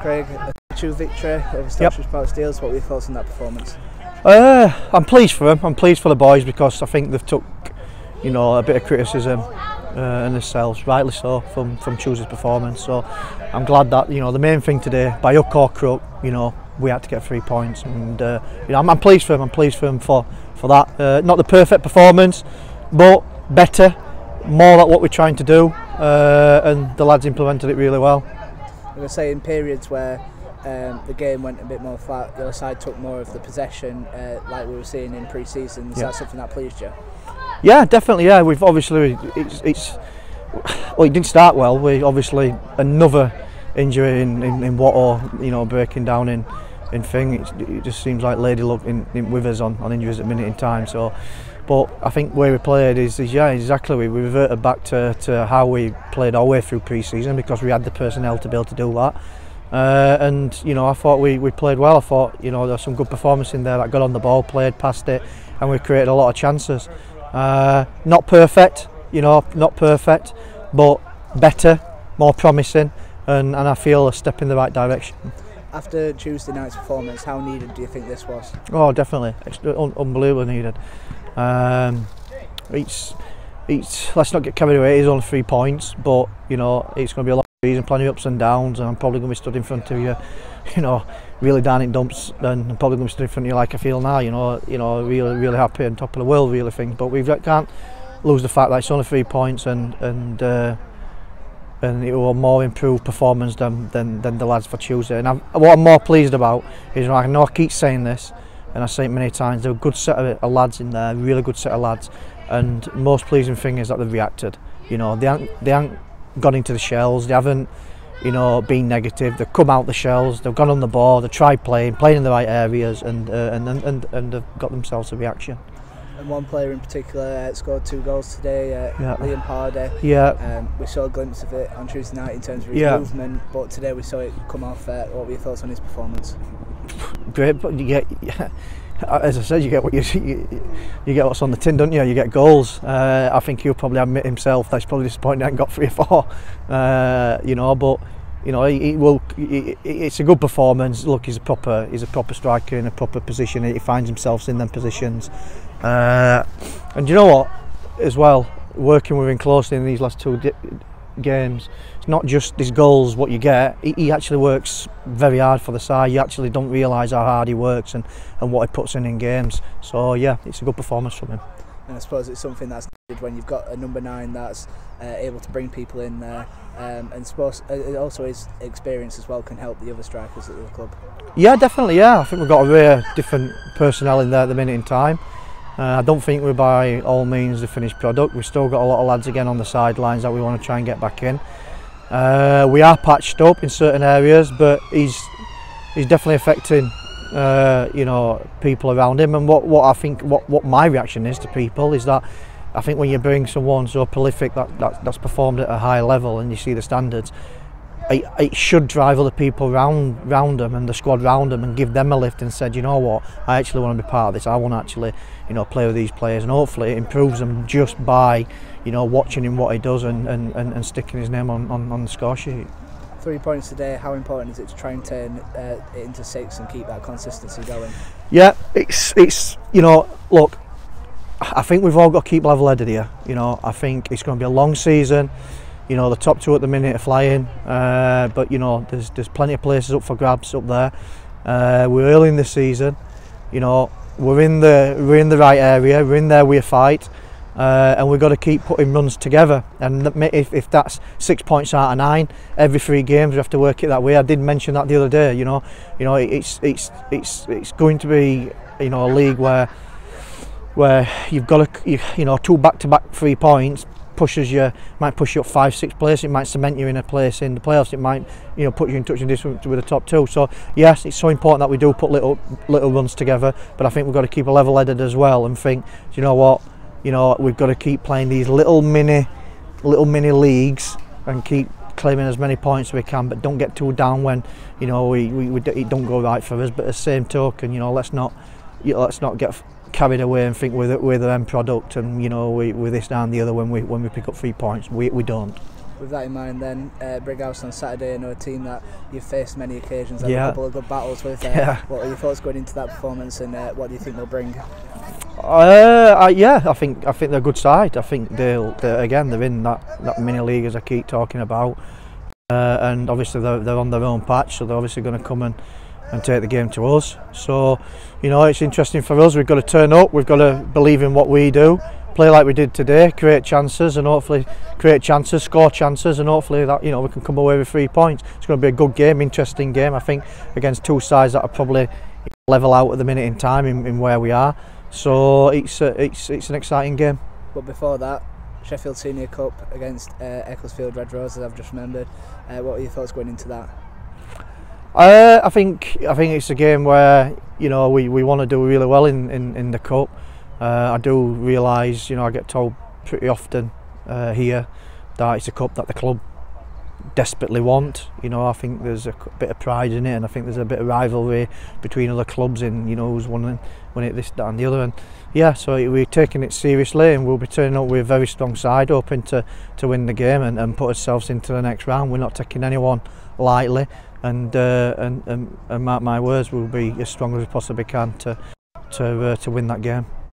Craig, a true victory over Stockbridge yep. Park Steels. What were your thoughts on that performance? Uh, I'm pleased for them. I'm pleased for the boys because I think they've took, you know, a bit of criticism uh, in themselves, rightly so, from from Tuesday's performance. So I'm glad that you know the main thing today, by hook or crook, you know, we had to get three points, and uh, you know I'm, I'm pleased for them. I'm pleased for them for for that. Uh, not the perfect performance, but better, more like what we're trying to do, uh, and the lads implemented it really well. I was saying periods where um, the game went a bit more flat. The other side took more of the possession, uh, like we were seeing in pre-season. Is yeah. that something that pleased you? Yeah, definitely. Yeah, we've obviously it's, it's well, it didn't start well. We obviously another injury in in, in or you know, breaking down in in thing. It's, it just seems like Lady Luck in, in with us on, on injuries at a minute in time. So, but I think where we played is, is yeah, exactly. We, we reverted back to, to how we played our way through pre-season because we had the personnel to be able to do that. Uh, and you know, I thought we, we played well. I thought you know there was some good performance in there that got on the ball, played past it, and we created a lot of chances. Uh, not perfect, you know, not perfect, but better, more promising, and, and I feel a step in the right direction. After Tuesday night's performance, how needed do you think this was? Oh, definitely, it's un unbelievably needed. Um, it's it's let's not get carried away. It's only three points, but you know it's going to be a lot of season, plenty of ups and downs, and I'm probably going to be stood in front of you, you know, really down in dumps, and I'm probably going to be stood in front of you like I feel now, you know, you know, really, really happy and top of the world, really think. But we can't lose the fact that it's only three points, and and uh, and it will more improved performance than, than than the lads for Tuesday. And I'm, what I'm more pleased about is I know I keep saying this, and I say it many times. There are a good set of, lads in there, really good set of lads, and most pleasing thing is that they've reacted. You know, they aren't they aren't gone into the shells. They haven't, you know, been negative. They've come out the shells. They've gone on the ball. They've tried playing, playing in the right areas, and uh, and, and and they've got themselves a reaction. And one player in particular uh, scored two goals today, uh, yeah. Liam Hardy. Yeah. Um, we saw a glimpse of it on Tuesday night in terms of his yeah. movement, but today we saw it come off. Uh, what were your thoughts on his performance? Great, but you get. As I said, you get what you, you, get what's on the tin, don't you? You get goals. Uh, I think he'll probably admit himself that's probably disappointing. I haven't got three or four, uh, you know. But you know, he, he will. He, it's a good performance. Look, he's a proper, he's a proper striker in a proper position. He finds himself in them positions, uh, and you know what, as well, working with him closely in these last two games. It's not just his goals, what you get. He, he actually works very hard for the side. You actually don't realise how hard he works and, and what he puts in in games. So yeah, it's a good performance from him. And I suppose it's something that's needed when you've got a number nine that's uh, able to bring people in there. Um, and suppose uh, also his experience as well can help the other strikers at the club. Yeah, definitely. Yeah, I think we've got a rare different personnel in there at the minute in time. Uh, I don't think we're by all means the finished product. We've still got a lot of lads again on the sidelines that we want to try and get back in. Uh, we are patched up in certain areas, but he's he's definitely affecting uh, you know people around him. And what, what I think what, what my reaction is to people is that I think when you bring someone so prolific that, that that's performed at a high level and you see the standards, it, it should drive other people round round them and the squad round them and give them a lift and said, you know what, I actually want to be part of this. I want to actually, you know, play with these players and hopefully it improves them just by, you know, watching him what he does and, and, and, and sticking his name on, on, on the score sheet. Three points today. How important is it to try and turn uh, it into six and keep that consistency going? Yeah, it's it's you know, look, I think we've all got to keep level-headed here. You know, I think it's going to be a long season you know the top two at the minute are flying uh, but you know there's there's plenty of places up for grabs up there. Uh, we're early in the season you know we're in the we're in the right area we're in there we fight uh, and we've got to keep putting runs together. And if, if that's six points out of nine every three games we have to work it that way. I did mention that the other day you know you know it's it's it's it's going to be you know a league where where you've got to you, you know two back-to-back -back three points pushes you, might push you up five, six places. It might cement you in a place in the playoffs. It might, you know, put you in touch and distance with the top two. So yes, it's so important that we do put little little runs together. But I think we've got to keep a level headed as well and think, you know what? You know, we've got to keep playing these little mini, little mini leagues and keep claiming as many points as we can, but don't get too down when you know we, we, we it don't go right for us. But at the same token, you know, let's not you know, let's not get carried away and think we're the, we're the end product and you know we, we're this and the other when we when we pick up three points. We, we don't. with that in mind, then uh, Brighouse on Saturday, I know a team that you've faced many occasions, had Yeah. a couple of good battles with. Uh, Yeah. What are your thoughts going into that performance, and uh, what do you think they'll bring? Uh, I, yeah, I think I think they're a good side. I think they'll they're, again they're in that, that mini league as I keep talking about, uh, and obviously they're, they're on their own patch, so they're obviously going to come and, and take the game to us. So, you know, it's interesting for us. We've got to turn up, we've got to believe in what we do, play like we did today, create chances and hopefully create chances, score chances and hopefully that, you know, we can come away with three points. It's going to be a good game, interesting game, I think, against two sides that are probably level out at the minute in time in, in where we are. So it's a, it's it's an exciting game. But before that, Sheffield Senior Cup against uh, Ecclesfield Red Roses, I've just remembered. Uh, what were your thoughts going into that? Uh, I think I think it's a game where you know we, we want to do really well in, in, in the cup. Uh, I do realise you know I get told pretty often uh, here that it's a cup that the club desperately want. You know I think there's a bit of pride in it, and I think there's a bit of rivalry between other clubs in you know who's won won it this that and the other. And yeah, so we're taking it seriously, and we'll be turning up with a very strong side, hoping to to win the game and, and put ourselves into the next round. We're not taking anyone lightly and, uh, and, and, and my, my words will be as strong as I possibly can to, to, uh, to win that game.